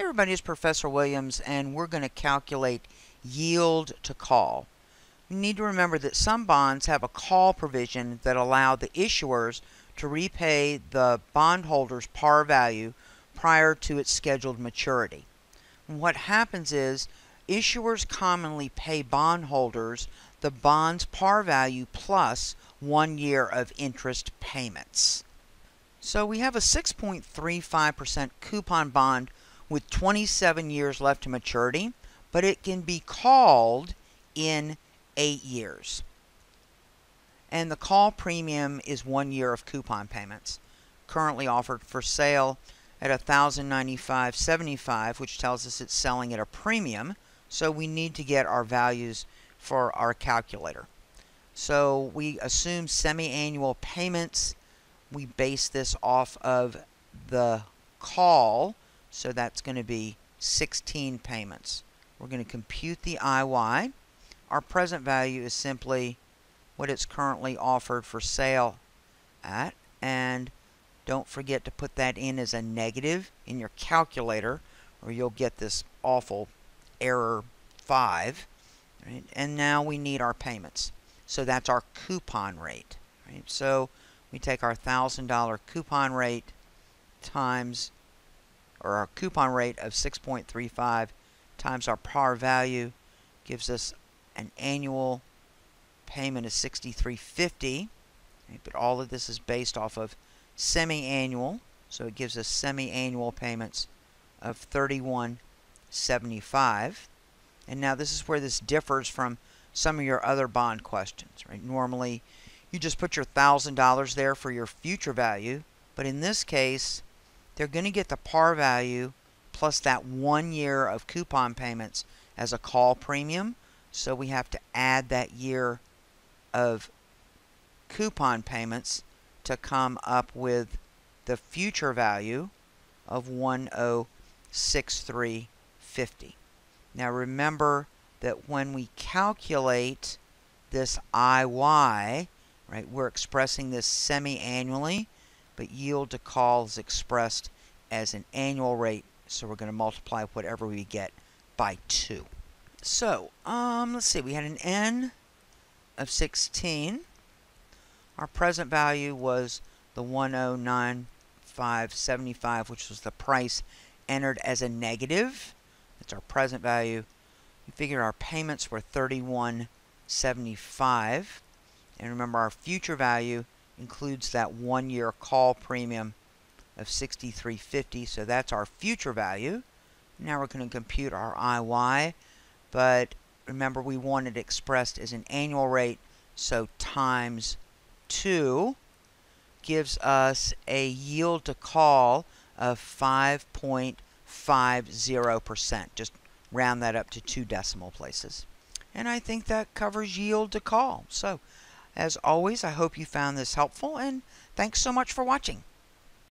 Everybody, it's Professor Williams and we're going to calculate yield to call. You need to remember that some bonds have a call provision that allow the issuers to repay the bondholder's par value prior to its scheduled maturity. And what happens is issuers commonly pay bondholders the bond's par value plus one year of interest payments. So we have a 6.35% coupon bond with 27 years left to maturity, but it can be called in eight years. And the call premium is one year of coupon payments, currently offered for sale at $1,095.75, which tells us it's selling at a premium. So we need to get our values for our calculator. So we assume semi-annual payments. We base this off of the call so that's going to be 16 payments. We're going to compute the IY. Our present value is simply what it's currently offered for sale at. And don't forget to put that in as a negative in your calculator or you'll get this awful error 5. Right? And now we need our payments. So that's our coupon rate. Right? So we take our $1,000 coupon rate times or our coupon rate of 6.35 times our par value gives us an annual payment of 63.50 but all of this is based off of semi-annual so it gives us semi-annual payments of 31.75 and now this is where this differs from some of your other bond questions right? Normally you just put your thousand dollars there for your future value but in this case they're going to get the par value plus that one year of coupon payments as a call premium. So we have to add that year of coupon payments to come up with the future value of 106350. Now remember that when we calculate this IY, right, we're expressing this semi-annually but yield to call is expressed as an annual rate, so we're going to multiply whatever we get by 2. So, um, let's see, we had an N of 16. Our present value was the 109.575, which was the price entered as a negative. That's our present value. We figure our payments were 31.75. And remember our future value includes that one year call premium of 63.50 so that's our future value. Now we're going to compute our IY but remember we want it expressed as an annual rate so times 2 gives us a yield to call of 5.50% just round that up to two decimal places. And I think that covers yield to call. So as always, I hope you found this helpful and thanks so much for watching.